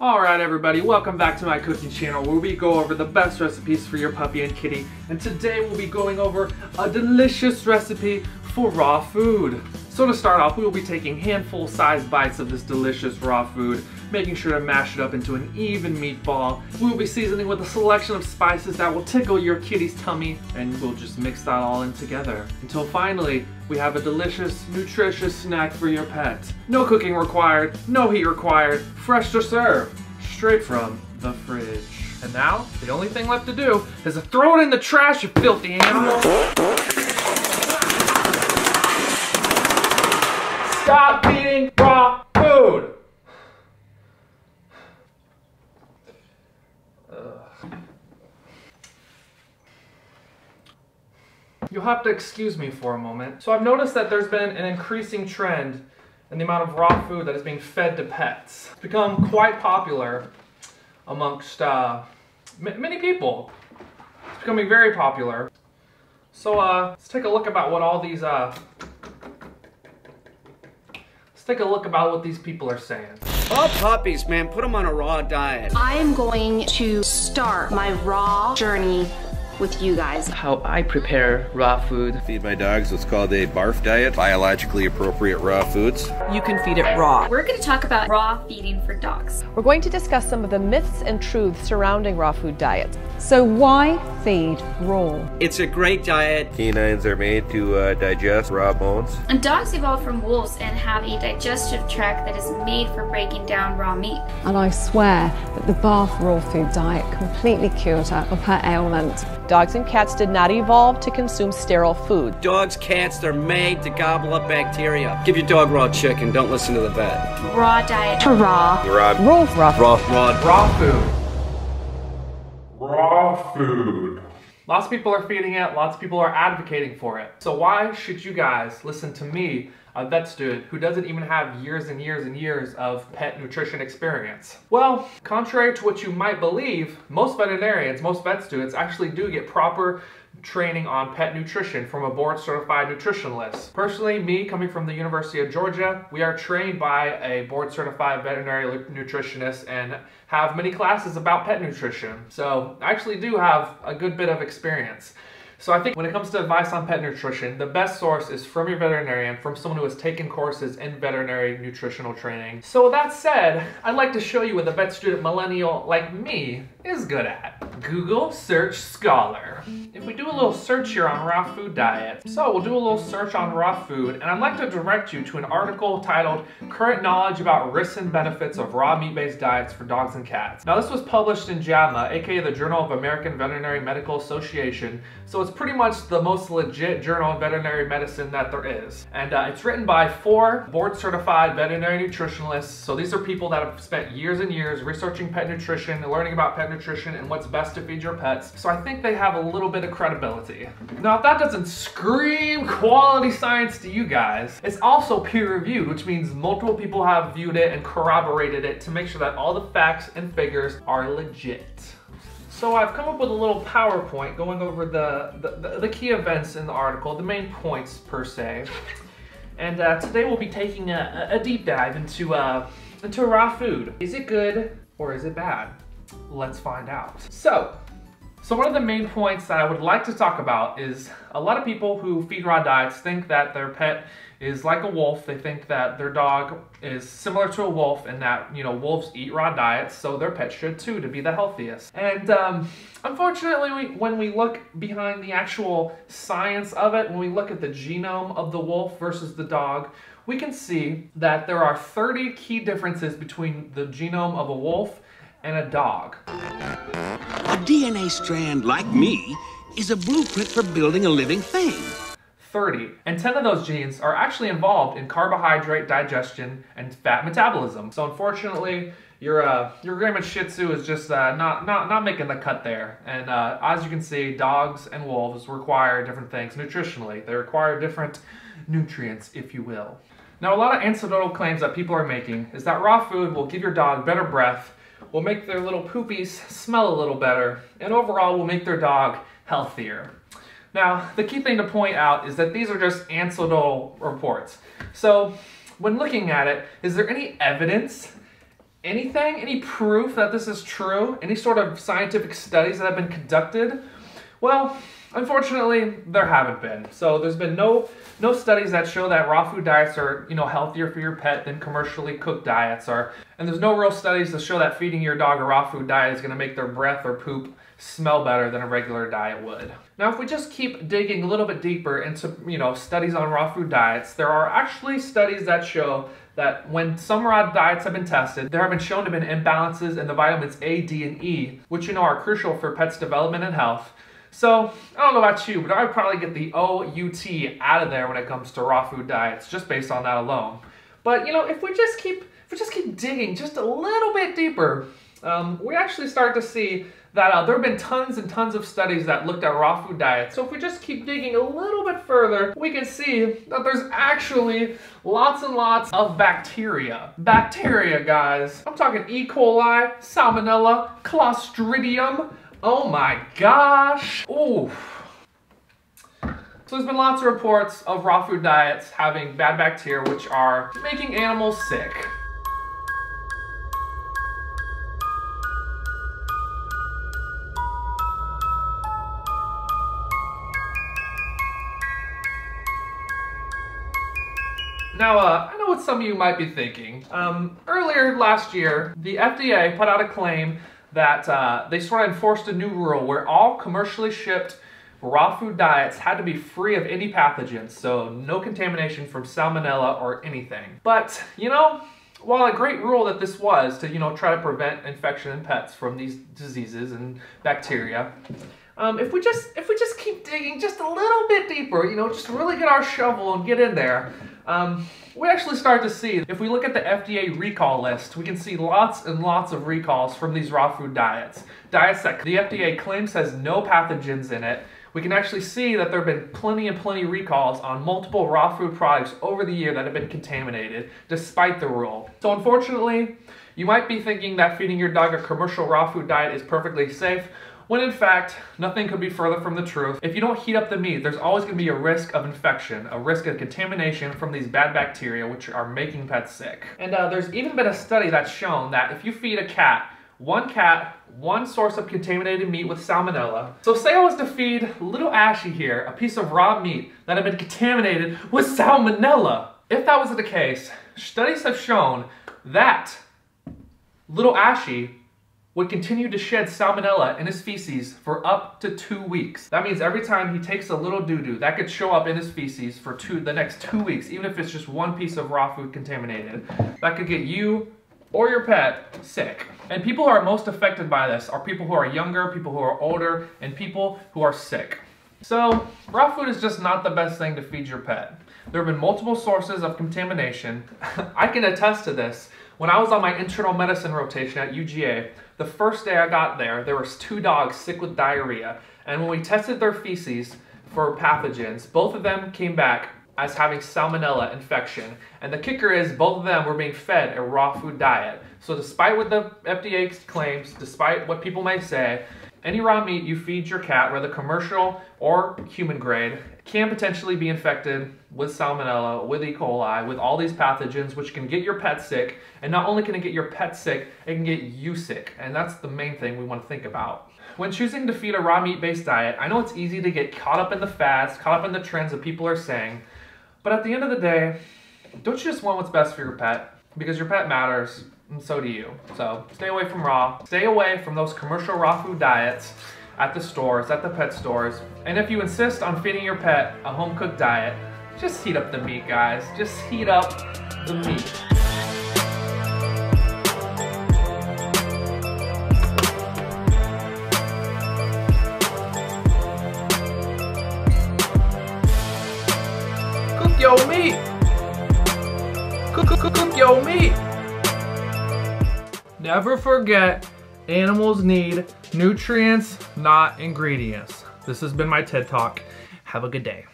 Alright everybody, welcome back to my cooking channel where we go over the best recipes for your puppy and kitty. And today we'll be going over a delicious recipe for raw food. So to start off, we will be taking handful sized bites of this delicious raw food, making sure to mash it up into an even meatball. We will be seasoning with a selection of spices that will tickle your kitty's tummy, and we'll just mix that all in together. Until finally, we have a delicious, nutritious snack for your pet. No cooking required, no heat required, fresh to serve, straight from the fridge. And now, the only thing left to do is to throw it in the trash, you filthy animal. Stop eating raw food! You'll have to excuse me for a moment. So I've noticed that there's been an increasing trend in the amount of raw food that is being fed to pets. It's become quite popular amongst uh, many people. It's becoming very popular. So uh, let's take a look about what all these, uh, let's take a look about what these people are saying. All puppies, man, put them on a raw diet. I'm going to start my raw journey with you guys. How I prepare raw food. Feed my dogs what's called a barf diet, biologically appropriate raw foods. You can feed it raw. We're going to talk about raw feeding for dogs. We're going to discuss some of the myths and truths surrounding raw food diets. So why feed raw? It's a great diet. Canines are made to uh, digest raw bones. And dogs evolved from wolves and have a digestive tract that is made for breaking down raw meat. And I swear that the Barf raw food diet completely cured her of her ailment. Dogs and cats did not evolve to consume sterile food. Dogs, cats, they're made to gobble up bacteria. Give your dog raw chicken, don't listen to the vet. Raw diet. To raw. Raw. Raw. Raw. Raw. Raw. Raw food. Raw food. Lots of people are feeding it, lots of people are advocating for it. So why should you guys listen to me, a vet student who doesn't even have years and years and years of pet nutrition experience? Well, contrary to what you might believe, most veterinarians, most vet students actually do get proper training on pet nutrition from a board certified nutritionalist. Personally, me coming from the University of Georgia, we are trained by a board certified veterinary nutritionist and have many classes about pet nutrition. So I actually do have a good bit of experience. So I think when it comes to advice on pet nutrition, the best source is from your veterinarian, from someone who has taken courses in veterinary nutritional training. So that said, I'd like to show you what a vet student millennial like me is good at. Google Search Scholar. If we do a little search here on raw food diet, so we'll do a little search on raw food, and I'd like to direct you to an article titled Current Knowledge About Risks and Benefits of Raw Meat-Based Diets for Dogs and Cats. Now this was published in JAVMA, aka the Journal of American Veterinary Medical Association, so it's pretty much the most legit journal of veterinary medicine that there is. And uh, it's written by four board-certified veterinary nutritionalists, so these are people that have spent years and years researching pet nutrition and learning about pet nutrition and what's best to feed your pets. So I think they have a little bit of credibility. Now, if that doesn't scream quality science to you guys, it's also peer reviewed, which means multiple people have viewed it and corroborated it to make sure that all the facts and figures are legit. So I've come up with a little PowerPoint going over the, the, the key events in the article, the main points per se. And uh, today we'll be taking a, a deep dive into, uh, into raw food. Is it good or is it bad? Let's find out. So, so one of the main points that I would like to talk about is a lot of people who feed raw diets think that their pet is like a wolf. They think that their dog is similar to a wolf and that, you know, wolves eat raw diets, so their pet should too to be the healthiest. And um, unfortunately, we, when we look behind the actual science of it, when we look at the genome of the wolf versus the dog, we can see that there are 30 key differences between the genome of a wolf and a dog. A DNA strand like me is a blueprint for building a living thing. 30, and 10 of those genes are actually involved in carbohydrate digestion and fat metabolism. So unfortunately, your uh, your Grandma Shih Tzu is just uh, not not not making the cut there. And uh, as you can see, dogs and wolves require different things nutritionally. They require different nutrients, if you will. Now, a lot of anecdotal claims that people are making is that raw food will give your dog better breath will make their little poopies smell a little better, and overall will make their dog healthier. Now, the key thing to point out is that these are just anecdotal reports. So, when looking at it, is there any evidence anything, any proof that this is true, any sort of scientific studies that have been conducted? Well, unfortunately, there haven't been. So there's been no no studies that show that raw food diets are, you know, healthier for your pet than commercially cooked diets are. And there's no real studies to show that feeding your dog a raw food diet is going to make their breath or poop smell better than a regular diet would. Now, if we just keep digging a little bit deeper into, you know, studies on raw food diets, there are actually studies that show that when some raw diets have been tested, there have been shown to be imbalances in the vitamins A, D, and E, which you know are crucial for pets' development and health. So, I don't know about you, but I would probably get the OUT out of there when it comes to raw food diets, just based on that alone. But, you know, if we just keep, if we just keep digging just a little bit deeper, um, we actually start to see that uh, there have been tons and tons of studies that looked at raw food diets. So if we just keep digging a little bit further, we can see that there's actually lots and lots of bacteria. Bacteria, guys. I'm talking E. coli, Salmonella, Clostridium, Oh my gosh. Ooh. So there's been lots of reports of raw food diets having bad bacteria which are making animals sick. Now, uh, I know what some of you might be thinking. Um, earlier last year, the FDA put out a claim that uh, they sort of enforced a new rule where all commercially shipped raw food diets had to be free of any pathogens, so no contamination from salmonella or anything. But, you know, while a great rule that this was to, you know, try to prevent infection in pets from these diseases and bacteria, um, if we just if we just keep digging just a little bit deeper, you know, just really get our shovel and get in there, um, we actually start to see, if we look at the FDA recall list, we can see lots and lots of recalls from these raw food diets. Diets that the FDA claims has no pathogens in it. We can actually see that there have been plenty and plenty recalls on multiple raw food products over the year that have been contaminated, despite the rule. So unfortunately, you might be thinking that feeding your dog a commercial raw food diet is perfectly safe, when in fact, nothing could be further from the truth. If you don't heat up the meat, there's always to be a risk of infection, a risk of contamination from these bad bacteria which are making pets sick. And uh, there's even been a study that's shown that if you feed a cat one cat, one source of contaminated meat with salmonella. So say I was to feed little Ashy here a piece of raw meat that had been contaminated with salmonella. If that was the case, studies have shown that little Ashy would continue to shed salmonella in his feces for up to two weeks. That means every time he takes a little doo-doo, that could show up in his feces for two, the next two weeks, even if it's just one piece of raw food contaminated. That could get you or your pet sick. And people who are most affected by this are people who are younger, people who are older, and people who are sick. So, raw food is just not the best thing to feed your pet. There have been multiple sources of contamination. I can attest to this. When I was on my internal medicine rotation at UGA, the first day I got there, there was two dogs sick with diarrhea. And when we tested their feces for pathogens, both of them came back as having salmonella infection. And the kicker is both of them were being fed a raw food diet. So despite what the FDA claims, despite what people may say, any raw meat you feed your cat, whether commercial or human grade, can potentially be infected with salmonella, with E. coli, with all these pathogens, which can get your pet sick. And not only can it get your pet sick, it can get you sick. And that's the main thing we want to think about. When choosing to feed a raw meat-based diet, I know it's easy to get caught up in the fads, caught up in the trends that people are saying, but at the end of the day, don't you just want what's best for your pet? Because your pet matters, and so do you. So stay away from raw. Stay away from those commercial raw food diets at the stores, at the pet stores. And if you insist on feeding your pet a home-cooked diet, just heat up the meat, guys. Just heat up the meat. Cook your meat! Cook, cook, cook, cook your meat! Never forget, animals need nutrients, not ingredients. This has been my TED Talk. Have a good day.